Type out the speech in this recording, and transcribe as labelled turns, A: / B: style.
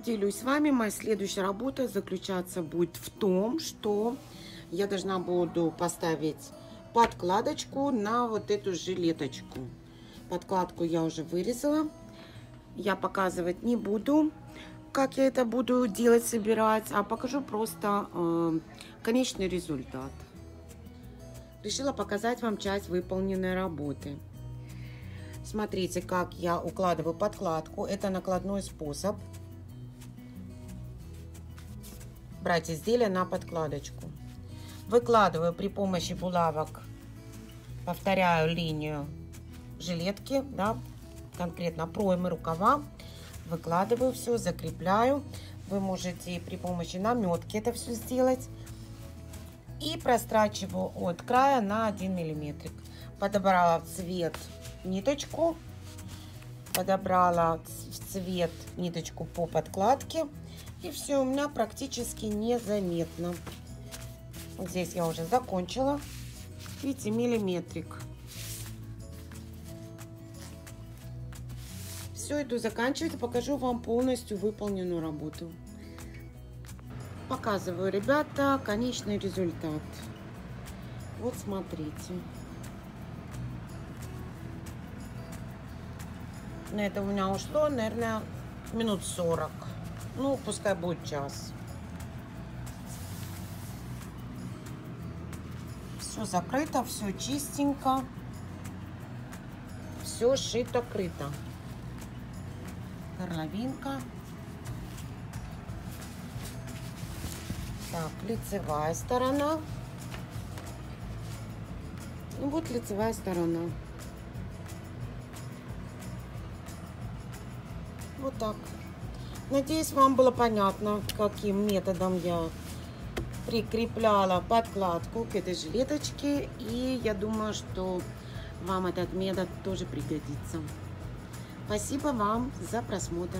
A: делюсь с вами. Моя следующая работа заключаться будет в том, что я должна буду поставить подкладочку на вот эту жилеточку. Подкладку я уже вырезала. Я показывать не буду, как я это буду делать, собирать, а покажу просто э, конечный результат. Решила показать вам часть выполненной работы. Смотрите, как я укладываю подкладку. Это накладной способ брать изделие на подкладочку. Выкладываю при помощи булавок, повторяю линию жилетки, да, конкретно проймы, рукава. Выкладываю все, закрепляю. Вы можете при помощи наметки это все сделать. И прострачиваю от края на 1 миллиметрик. Подобрала цвет ниточку, подобрала в цвет ниточку по подкладке. И все у меня практически незаметно. Здесь я уже закончила. Видите, миллиметрик. Все, иду заканчивать. Покажу вам полностью выполненную работу. Показываю, ребята, конечный результат. Вот смотрите. На это у меня ушло, наверное, минут 40. Ну, пускай будет час. Все закрыто, все чистенько. Все шито-крыто. Горловинка. Так, лицевая сторона. И вот лицевая сторона. Вот так. Надеюсь, вам было понятно, каким методом я прикрепляла подкладку к этой жилеточке. И я думаю, что вам этот метод тоже пригодится. Спасибо вам за просмотр.